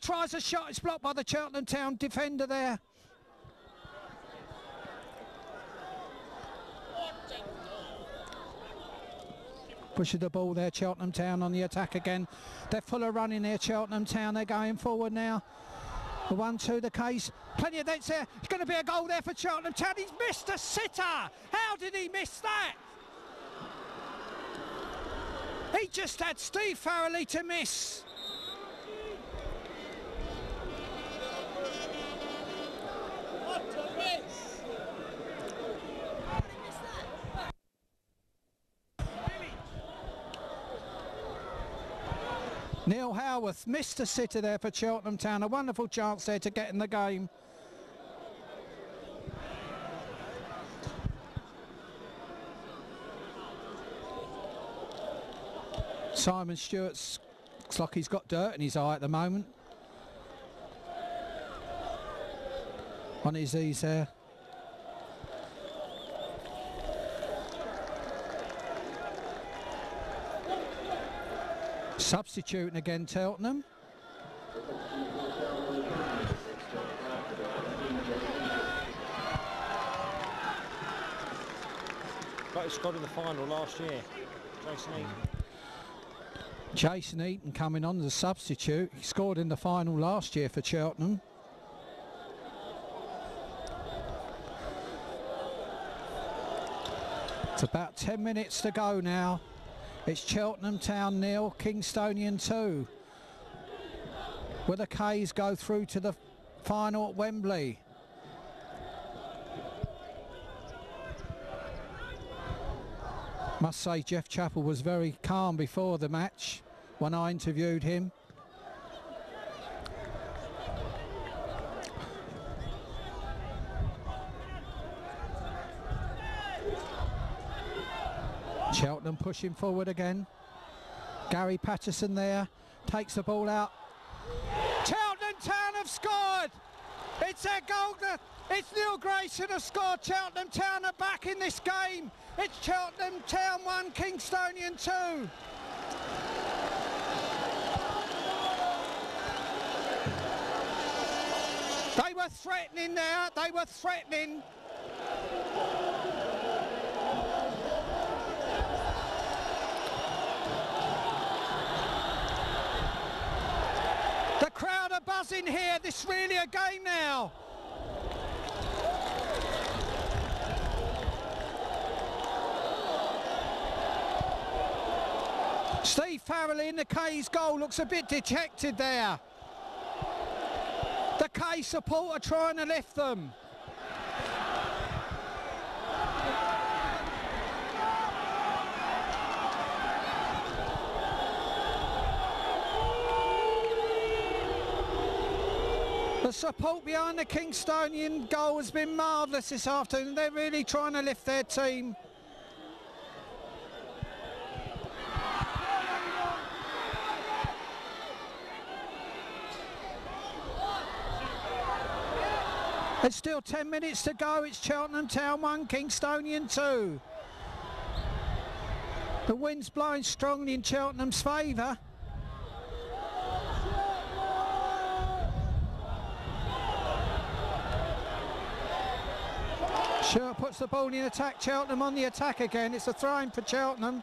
tries a shot. It's blocked by the Cheltenham Town defender there. Pushes the ball there, Cheltenham Town on the attack again. They're full of running there, Cheltenham Town. They're going forward now. The one, two, the case. Plenty of that's there. It's going to be a goal there for Cheltenham Town. He's missed a sitter. How did he miss that? He just had Steve Farrelly to miss. Neil Howarth missed a sitter there for Cheltenham Town. A wonderful chance there to get in the game. Simon Stewart's looks like he's got dirt in his eye at the moment. On his knees there. Substituting again, Cheltenham. But he scored in the final last year. Jason Eaton. Jason Eaton coming on as a substitute. He scored in the final last year for Cheltenham. It's about 10 minutes to go now. It's Cheltenham Town nil, Kingstonian 2. Will the K's go through to the final at Wembley? Must say Geoff Chapple was very calm before the match when I interviewed him. Cheltenham pushing forward again. Gary Patterson there takes the ball out. Cheltenham Town have scored! It's their goal. It's Neil Grayson has scored. Cheltenham Town are back in this game. It's Cheltenham Town 1, Kingstonian 2. They were threatening there. They were threatening. The crowd are buzzing here. This is really a game now. Steve Farrelly in the K's goal looks a bit dejected there. The K supporter trying to lift them. The support behind the Kingstonian goal has been marvellous this afternoon. They're really trying to lift their team. There's still 10 minutes to go. It's Cheltenham Town 1, Kingstonian 2. The wind's blowing strongly in Cheltenham's favour. Sure puts the ball in attack. Cheltenham on the attack again. It's a throw-in for Cheltenham.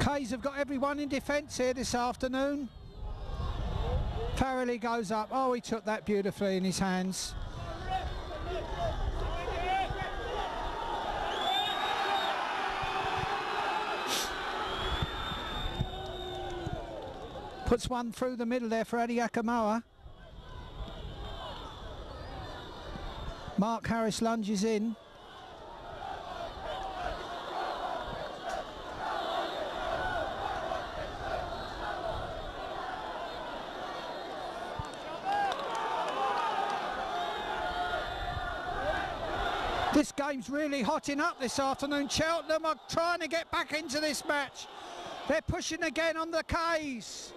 K's have got everyone in defence here this afternoon. Farrelly goes up. Oh, he took that beautifully in his hands. Puts one through the middle there for Eddie Akuamoah. Mark Harris lunges in. This game's really hotting up this afternoon. Cheltenham are trying to get back into this match. They're pushing again on the K's.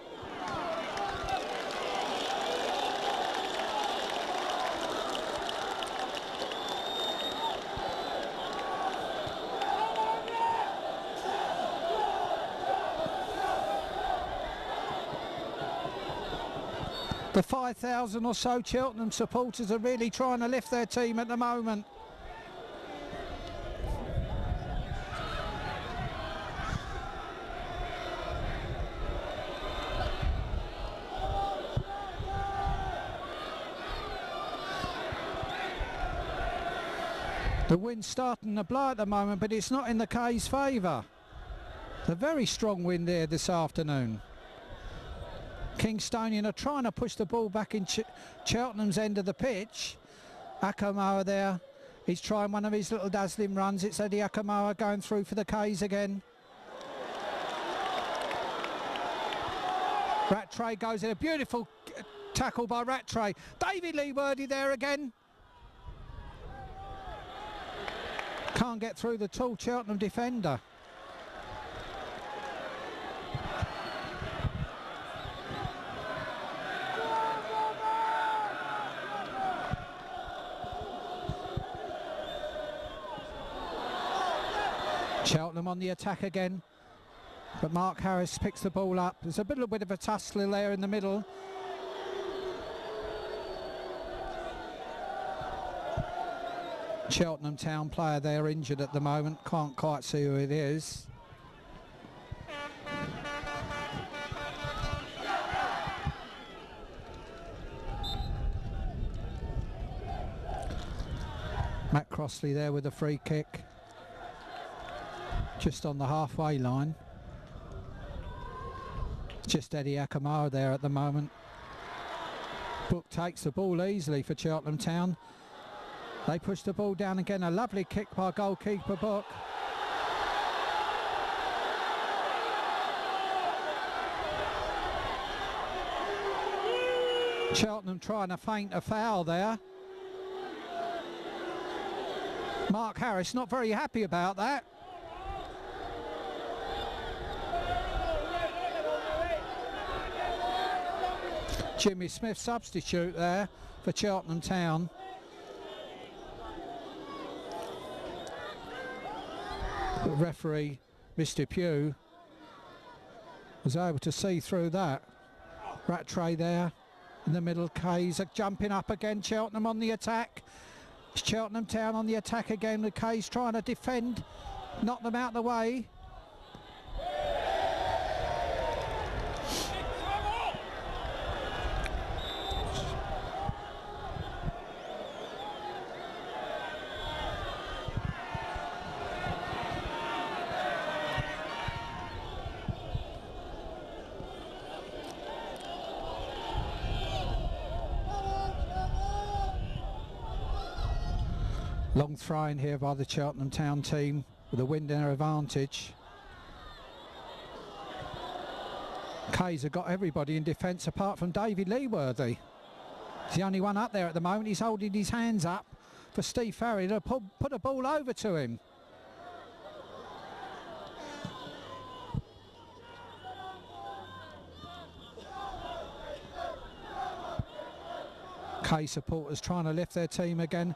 The 5,000 or so Cheltenham supporters are really trying to lift their team at the moment. The wind's starting to blow at the moment, but it's not in the K's favour. A very strong wind there this afternoon. Kingstonian are trying to push the ball back in Ch Cheltenham's end of the pitch. Asamoah there, he's trying one of his little dazzling runs. It's Eddie Asamoah going through for the K's again. Rattray goes in a beautiful tackle by Rattray. David Leworthy there again. Can't get through the tall Cheltenham defender. Cheltenham on the attack again. But Mark Harris picks the ball up. There's a little bit of a tussle there in the middle. Cheltenham Town player there injured at the moment. Can't quite see who it is. Matt Crossley there with a free kick. Just on the halfway line. Just Eddie Asamoah there at the moment. Book takes the ball easily for Cheltenham Town. They push the ball down again. A lovely kick by goalkeeper Book. Cheltenham trying to feint a foul there. Mark Harris not very happy about that. Jimmy Smith substitute there for Cheltenham Town. The referee, Mr Pugh, was able to see through that. Rattray there in the middle. K's are jumping up again. Cheltenham on the attack. Cheltenham Town on the attack again. The K's trying to defend, knock them out of the way. Long throw-in here by the Cheltenham Town team with a wind in their advantage. K's have got everybody in defence apart from David Leworthy. He's the only one up there at the moment. He's holding his hands up for Steve Farry to put, put a ball over to him. K supporters trying to lift their team again.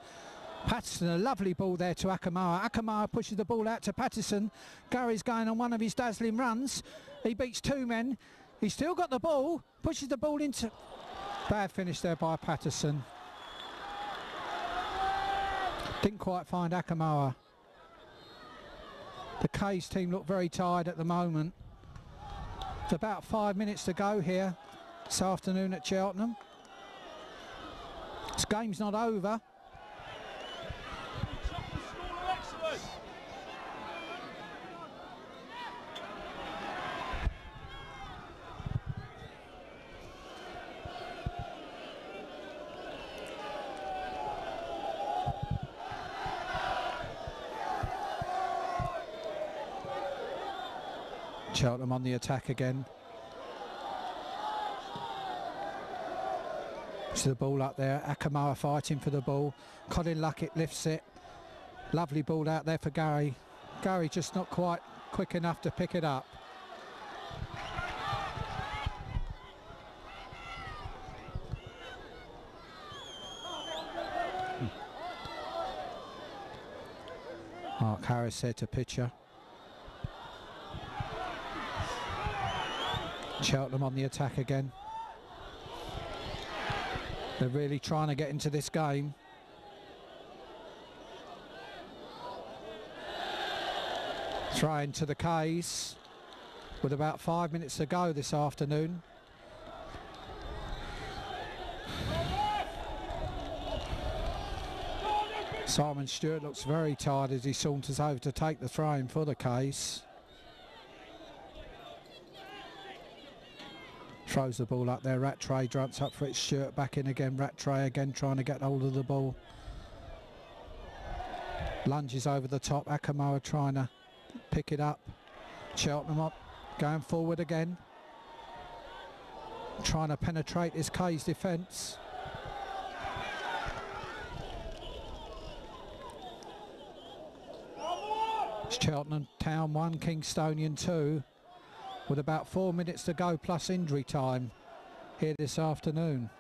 Patterson, a lovely ball there to Asamoah. Asamoah pushes the ball out to Patterson. Gary's going on one of his dazzling runs. He beats two men. He's still got the ball, pushes the ball into... Bad finish there by Patterson. Didn't quite find Asamoah. The K's team look very tired at the moment. It's about five minutes to go here this afternoon at Cheltenham. This game's not over. Cheltenham on the attack again. To the ball up there. Asamoah fighting for the ball. Colin Luckett lifts it. Lovely ball out there for Gary. Gary just not quite quick enough to pick it up. Mark Harris said to pitcher. Cheltenham on the attack again. They're really trying to get into this game. Throw to the K's with about five minutes to go this afternoon. Simon Stewart looks very tired as he saunters over to take the throw in for the K's. Throws the ball up there, Rattray drunts up for it, shirt, back in again, Rattray again trying to get hold of the ball. Lunges over the top, Akuamoah trying to pick it up. Cheltenham up, going forward again. Trying to penetrate this K's defence. It's Cheltenham Town 1, Kingstonian 2 with about four minutes to go plus injury time here this afternoon.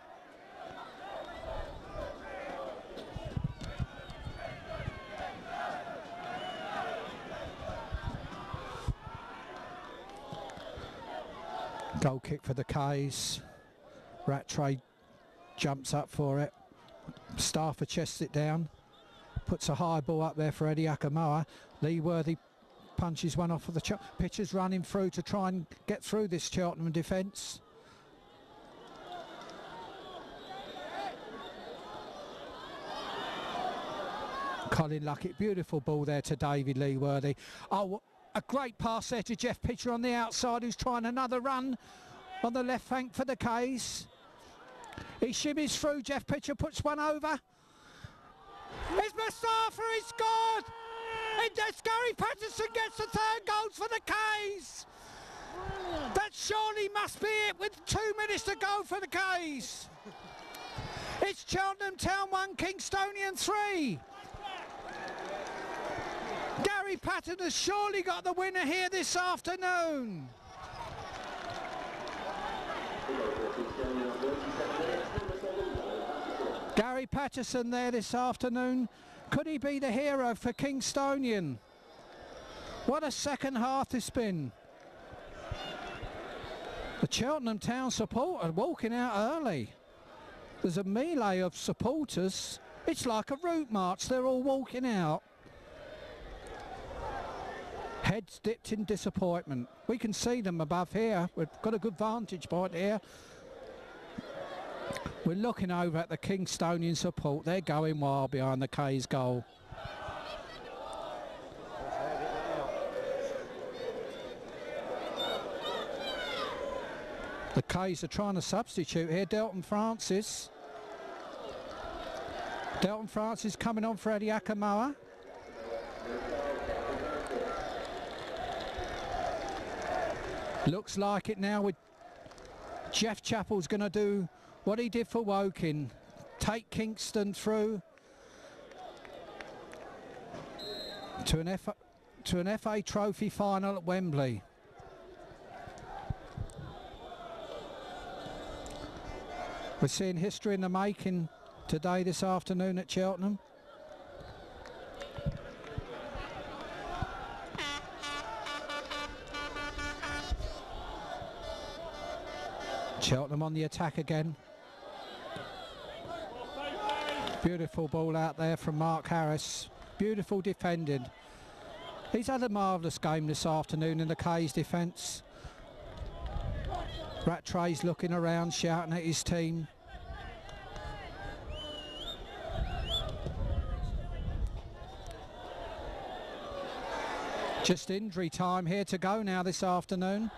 Goal kick for the K's. Rattray jumps up for it. Stafford chests it down. Puts a high ball up there for Eddie Akuamoah. Lee Worthy punches one off of the ch- pitcher's running through to try and get through this Cheltenham defence. Colin Luckett, beautiful ball there to David Leworthy. Oh, a great pass there to Geoff Pitcher on the outside who's trying another run on the left flank for the K's. He shimmies through, Geoff Pitcher puts one over. It's Mustafa, he scored! And Gary Patterson gets the third goals for the K's. That surely must be it with two minutes to go for the K's. It's Cheltenham Town 1, Kingstonian 3. Gary Patton has surely got the winner here this afternoon. Gary Patterson there this afternoon. Could he be the hero for Kingstonian? What a second half it's been. The Cheltenham Town supporter walking out early. There's a melee of supporters. It's like a route march. They're all walking out. Heads dipped in disappointment. We can see them above here. We've got a good vantage point here. We're looking over at the Kingstonian support. They're going wild behind the K's goal. The K's are trying to substitute here. Delton Francis. Delton Francis coming on for Eddie Akuamoah. Looks like it now with Geoff Chapple's going to do what he did for Woking. Take Kingston through to an, FA, to an FA Trophy final at Wembley. We're seeing history in the making today, this afternoon at Cheltenham. Cheltenham on the attack again. Beautiful ball out there from Mark Harris. Beautiful defending. He's had a marvellous game this afternoon in the K's defence. Rattray's looking around, shouting at his team. Just injury time here to go now this afternoon.